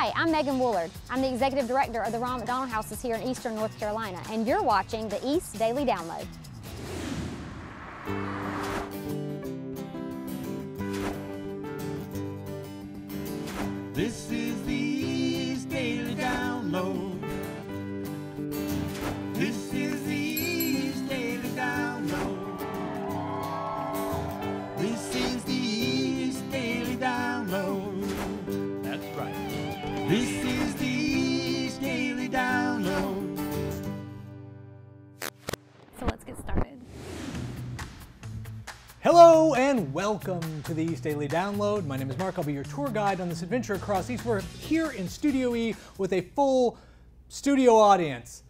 Hi, I'm Megan Woolard. I'm the Executive Director of the Ronald McDonald Houses here in Eastern North Carolina, and you're watching the East Daily Download. Welcome to the East Daily Download. My name is Mark. I'll be your tour guide on this adventure across East. We're here in Studio E with a full studio audience.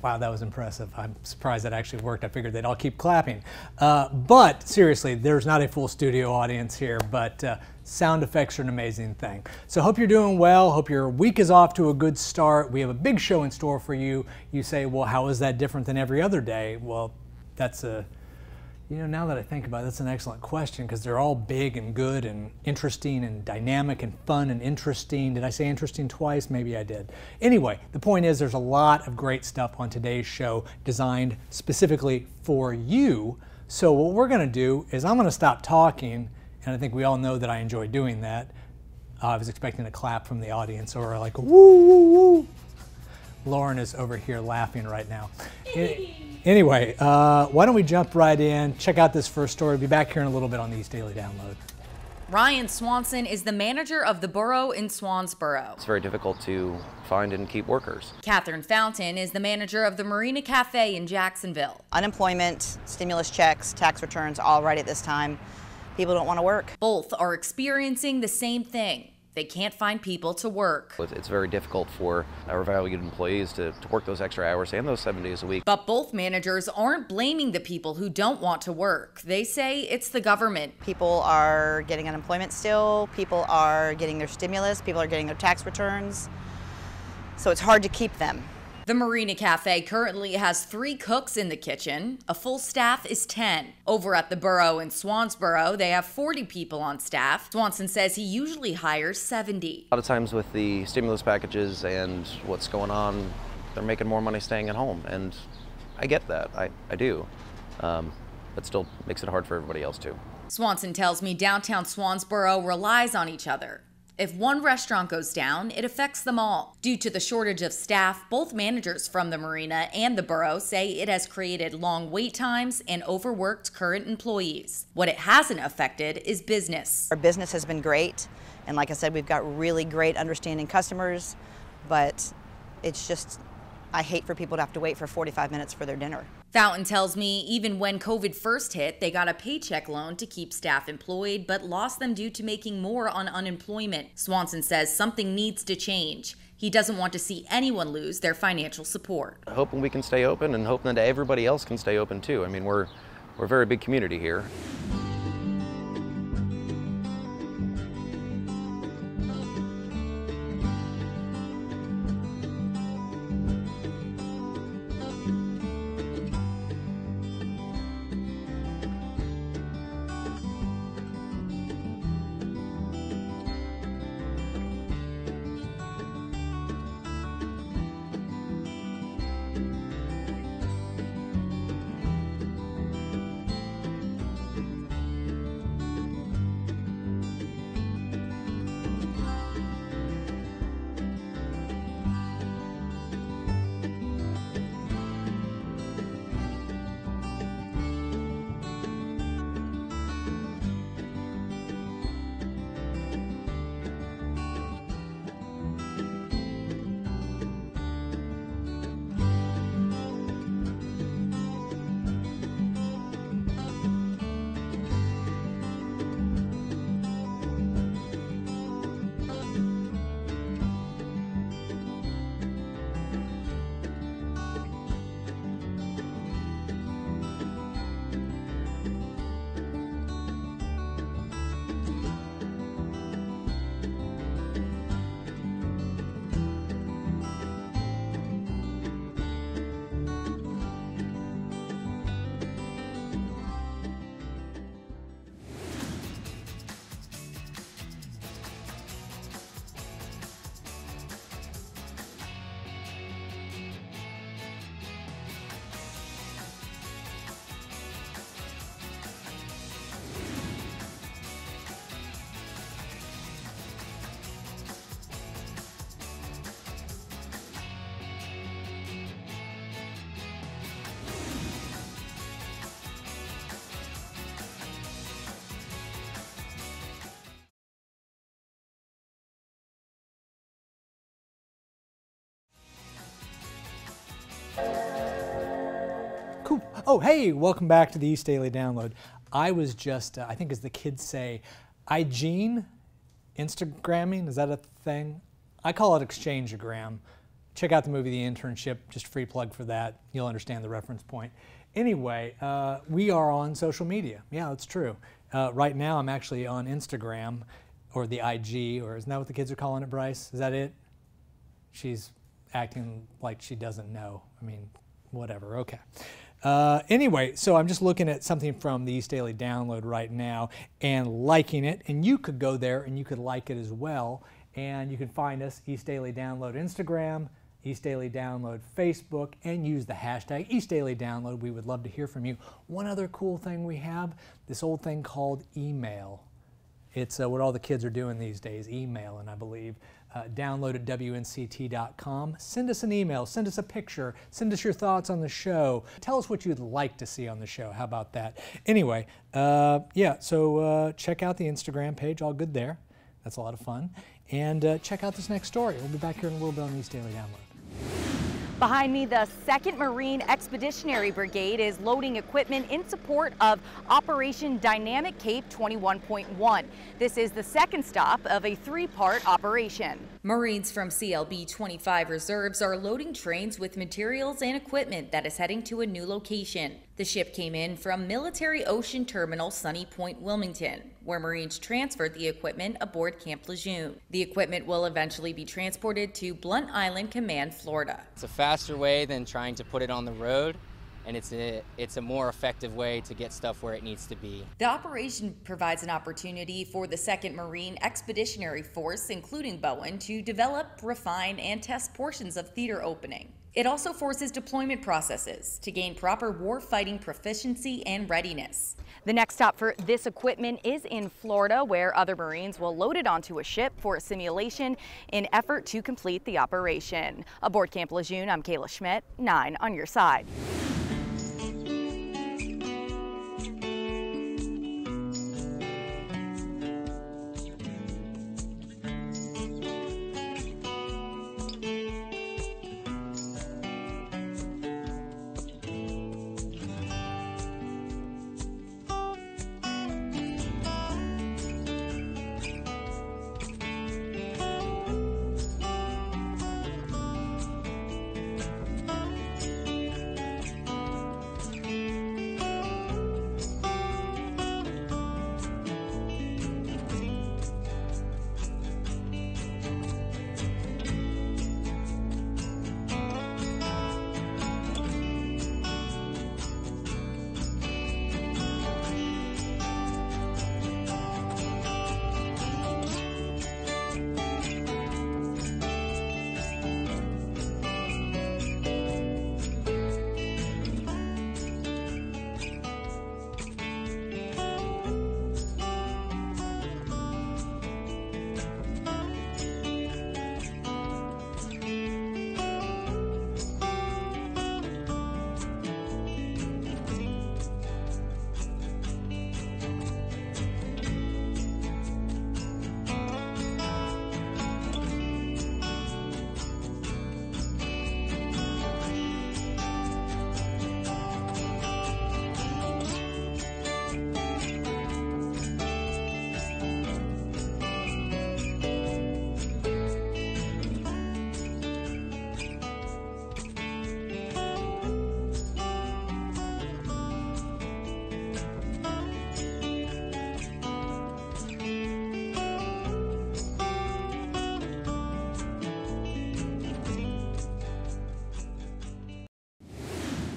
Wow, that was impressive. I'm surprised that actually worked. I figured they'd all keep clapping. Uh, but seriously, there's not a full studio audience here, but uh, sound effects are an amazing thing. So hope you're doing well. Hope your week is off to a good start. We have a big show in store for you. You say, well, how is that different than every other day? Well, that's a you know, now that I think about it, that's an excellent question because they're all big and good and interesting and dynamic and fun and interesting. Did I say interesting twice? Maybe I did. Anyway, the point is there's a lot of great stuff on today's show designed specifically for you. So what we're going to do is I'm going to stop talking, and I think we all know that I enjoy doing that. Uh, I was expecting a clap from the audience or like woo woo woo. Lauren is over here laughing right now. A- Anyway, uh, why don't we jump right in? Check out this first story. Be back here in a little bit on the East Daily Download. Ryan Swanson is the manager of the borough in Swansboro. It's very difficult to find and keep workers. Catherine Fountain is the manager of the Marina Cafe in Jacksonville. unemployment, stimulus checks, tax returns, all right at this time. People don't want to work. Both are experiencing the same thing. They can't find people to work. It's it's very difficult for our valued employees to, to work those extra hours and those seven days a week. But both managers aren't blaming the people who don't want to work. They say it's the government. People are getting unemployment still. People are getting their stimulus. People are getting their tax returns. So it's hard to keep them. The Marina Cafe currently has three cooks in the kitchen. A full staff is 10. Over at the borough in Swansboro, they have 40 people on staff. Swanson says he usually hires 70. A lot of times with the stimulus packages and what's going on, they're making more money staying at home. And I get that. I, I do. Um, but still makes it hard for everybody else too. Swanson tells me downtown Swansboro relies on each other. If one restaurant goes down, it affects them all. Due to the shortage of staff, both managers from the marina and the borough say it has created long wait times and overworked current employees. What it hasn't affected is business. Our business has been great. And like I said, we've got really great, understanding customers. But it's just, I hate for people to have to wait for 45 minutes for their dinner. Fountain tells me even when COVID first hit, they got a paycheck loan to keep staff employed, but lost them due to making more on unemployment. Swanson says something needs to change. He doesn't want to see anyone lose their financial support. Hoping we can stay open and hoping that everybody else can stay open too. I mean, we're, we're a very big community here. Oh, hey, welcome back to the East Daily Download. I was just, uh, I think as the kids say, IGene, Instagramming, is that a thing? I call it Exchangeogram. Check out the movie The Internship, just a free plug for that. You'll understand the reference point. Anyway, uh, we are on social media. Yeah, that's true. Uh, right now, I'm actually on Instagram or the IG, or isn't that what the kids are calling it, Bryce? Is that it? She's acting like she doesn't know. I mean, whatever, okay. Uh, anyway, so I'm just looking at something from the East Daily Download right now and liking it, and you could go there and you could like it as well. And you can find us, East Daily Download Instagram, East Daily Download Facebook, and use the hashtag East Daily Download. We would love to hear from you. One other cool thing we have this old thing called email. It's uh, what all the kids are doing these days, emailing, I believe. Uh, download at WNCT.com. Send us an email, send us a picture, send us your thoughts on the show. Tell us what you'd like to see on the show. How about that? Anyway, uh, yeah, so uh, check out the Instagram page, all good there. That's a lot of fun. And uh, check out this next story. We'll be back here in a little bit on East Daily Download. Behind me, the 2nd Marine Expeditionary Brigade is loading equipment in support of Operation Dynamic Cape 21.1. This is the second stop of a three-part operation. Marines from CLB 25 reserves are loading trains with materials and equipment that is heading to a new location. The ship came in from Military Ocean Terminal Sunny Point, Wilmington, where Marines transferred the equipment aboard Camp Lejeune. The equipment will eventually be transported to Blount Island Command, Florida. It's a faster way than trying to put it on the road and it's a it's a more effective way to get stuff where it needs to be. The operation provides an opportunity for the 2nd Marine Expeditionary Force, including Bowen, to develop, refine, and test portions of theater opening. It also forces deployment processes to gain proper war fighting proficiency and readiness. The next stop for this equipment is in Florida, where other Marines will load it onto a ship for a simulation in effort to complete the operation. Aboard Camp Lejeune, I'm Kayla Schmidt, 9 on your side.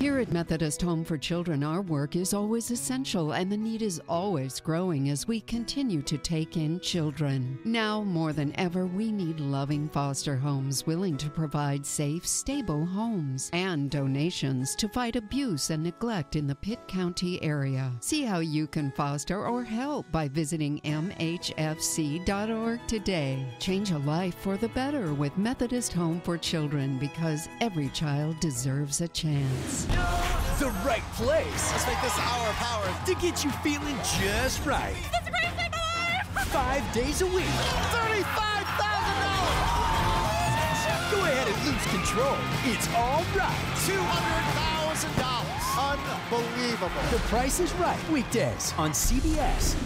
Here at Methodist Home for Children, our work is always essential and the need is always growing as we continue to take in children. Now more than ever, we need loving foster homes willing to provide safe, stable homes and donations to fight abuse and neglect in the Pitt County area. See how you can foster or help by visiting MHFC.org today. Change a life for the better with Methodist Home for Children because every child deserves a chance. The right place. Let's make this our power to get you feeling just right. It's the greatest thing alive! Five days a week. $35,000! Go ahead and lose control. It's all right. $200,000! unbelievable. The Price is Right, weekdays on CBS.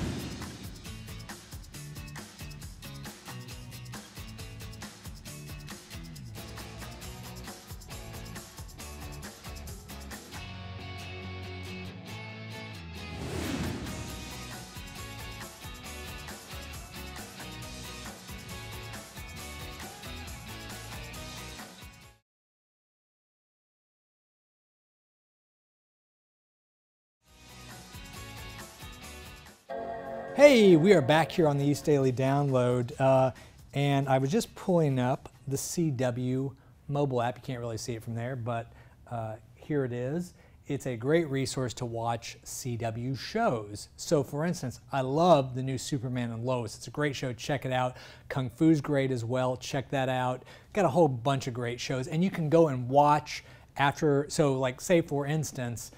Hey, we are back here on the East Daily Download, uh, and I was just pulling up the CW mobile app. You can't really see it from there, but uh, here it is. It's a great resource to watch CW shows. So, for instance, I love the new Superman and Lois. It's a great show. Check it out. Kung Fu's great as well. Check that out. Got a whole bunch of great shows, and you can go and watch after. So, like, say for instance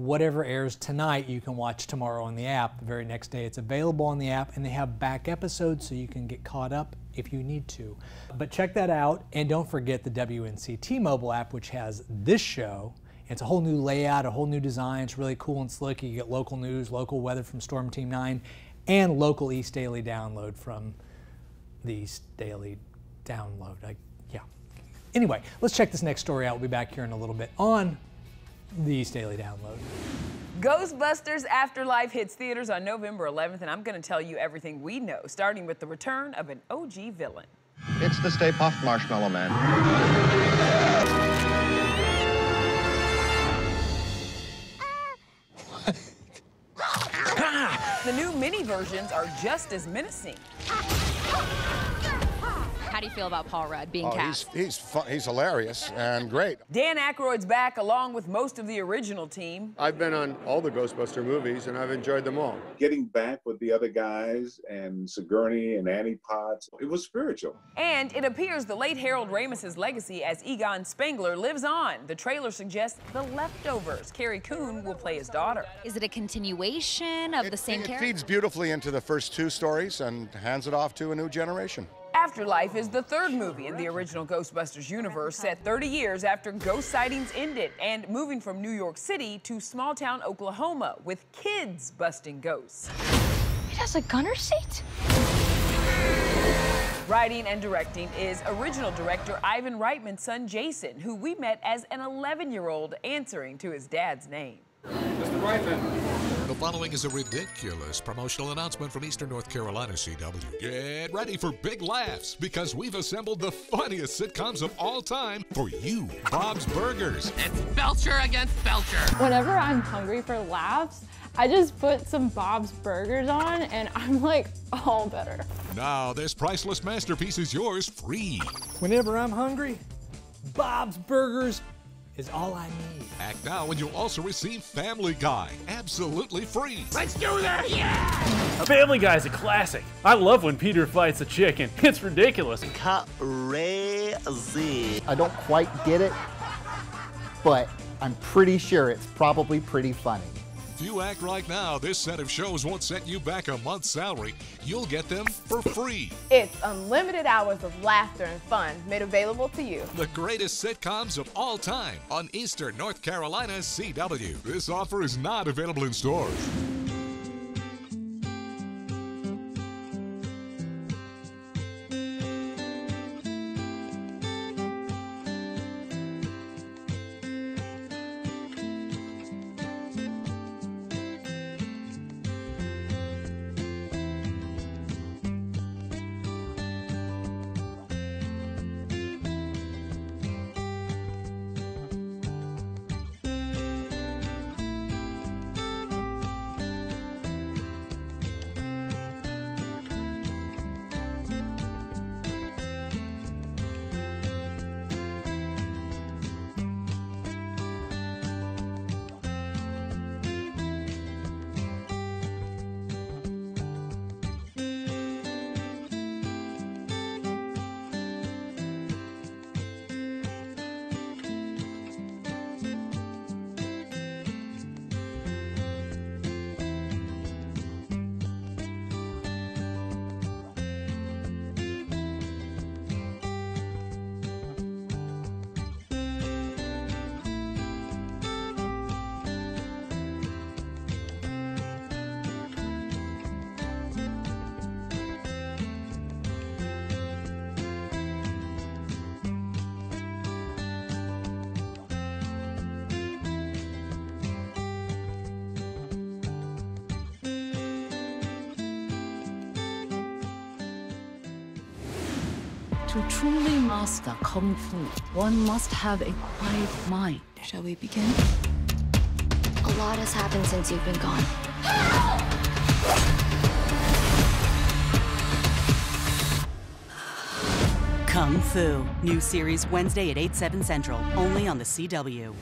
whatever airs tonight you can watch tomorrow on the app. The very next day it's available on the app and they have back episodes so you can get caught up if you need to. But check that out and don't forget the WNCT mobile app which has this show. It's a whole new layout, a whole new design. It's really cool and slick. You get local news, local weather from Storm Team 9 and local East Daily download from the East Daily download. I, yeah. Anyway, let's check this next story out. We'll be back here in a little bit on the East Daily Download. Ghostbusters Afterlife hits theaters on November 11th, and I'm going to tell you everything we know, starting with the return of an OG villain. It's the Stay Puft Marshmallow Man. the new mini versions are just as menacing. How do you feel about Paul Rudd being oh, cast? He's, he's, fun, he's hilarious and great. Dan Aykroyd's back along with most of the original team. I've been on all the Ghostbuster movies and I've enjoyed them all. Getting back with the other guys and Sigourney and Annie Potts, it was spiritual. And it appears the late Harold Ramis's legacy as Egon Spengler lives on. The trailer suggests The Leftovers. Carrie Coon will play his daughter. Is it a continuation of it, the same it character? feeds beautifully into the first two stories and hands it off to a new generation. Afterlife is the third movie in the original Ghostbusters universe, set 30 years after ghost sightings ended and moving from New York City to small town Oklahoma with kids busting ghosts. It has a gunner seat? Writing and directing is original director Ivan Reitman's son Jason, who we met as an 11 year old answering to his dad's name. Mr. Reitman. The following is a ridiculous promotional announcement from Eastern North Carolina CW. Get ready for big laughs because we've assembled the funniest sitcoms of all time for you, Bob's Burgers. It's Belcher against Belcher. Whenever I'm hungry for laughs, I just put some Bob's Burgers on and I'm like all better. Now, this priceless masterpiece is yours free. Whenever I'm hungry, Bob's Burgers is all I need. Act now and you'll also receive Family Guy absolutely free. Let's do this! Yeah! A Family Guy is a classic. I love when Peter fights a chicken. It's ridiculous. Crazy. I don't quite get it, but I'm pretty sure it's probably pretty funny. If you act right now, this set of shows won't set you back a month's salary. You'll get them for free. It's unlimited hours of laughter and fun made available to you. The greatest sitcoms of all time on Eastern North Carolina CW. This offer is not available in stores. To truly master Kung Fu, one must have a quiet mind. Shall we begin? A lot has happened since you've been gone. Kung Fu. New series Wednesday at 8, 7 Central, only on the CW.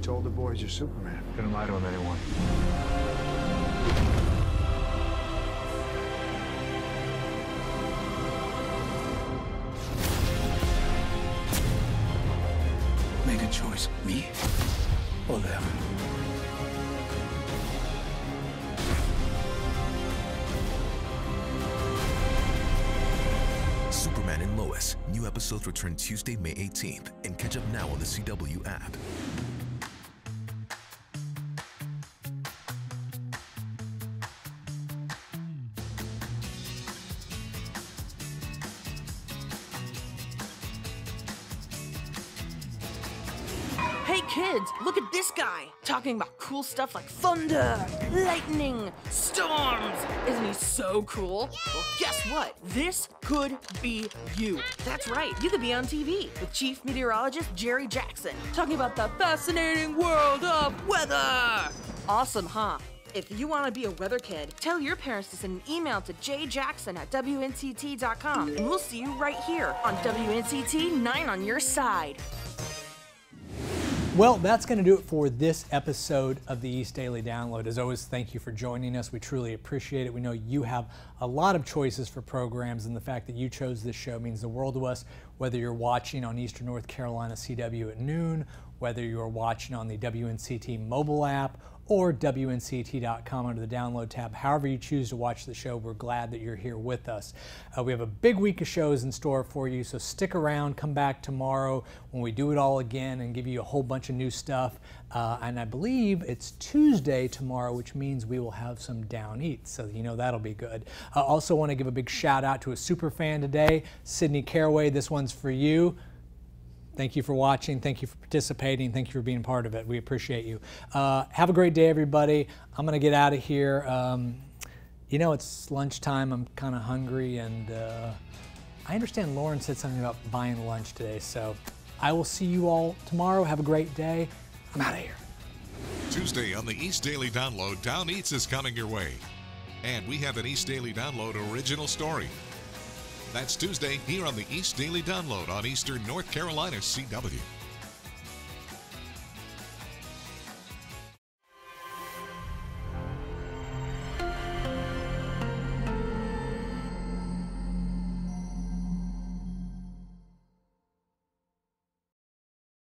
Told the boys you're Superman. Didn't lie to him, anyone. Make a choice. Me or them. Superman and Lois. New episodes return Tuesday, May 18th, and catch up now on the CW app. Kids, look at this guy talking about cool stuff like thunder, lightning, storms. Isn't he so cool? Well, guess what? This could be you. That's right, you could be on TV with Chief Meteorologist Jerry Jackson talking about the fascinating world of weather. Awesome, huh? If you want to be a weather kid, tell your parents to send an email to jjackson at WNCT.com and we'll see you right here on WNCT 9 on your side. Well, that's going to do it for this episode of the East Daily Download. As always, thank you for joining us. We truly appreciate it. We know you have a lot of choices for programs, and the fact that you chose this show means the world to us, whether you're watching on Eastern North Carolina CW at noon, whether you're watching on the WNCT mobile app, or WNCT.com under the download tab. However, you choose to watch the show, we're glad that you're here with us. Uh, we have a big week of shows in store for you, so stick around, come back tomorrow when we do it all again and give you a whole bunch of new stuff. Uh, and I believe it's Tuesday tomorrow, which means we will have some down eats, so you know that'll be good. I uh, also want to give a big shout out to a super fan today, Sydney Caraway. This one's for you. Thank you for watching. Thank you for participating. Thank you for being part of it. We appreciate you. Uh, have a great day, everybody. I'm going to get out of here. Um, you know, it's lunchtime. I'm kind of hungry, and uh, I understand Lauren said something about buying lunch today. So I will see you all tomorrow. Have a great day. I'm out of here. Tuesday on the East Daily Download, Down Eats is coming your way. And we have an East Daily Download original story. That's Tuesday here on the East Daily Download on Eastern North Carolina CW.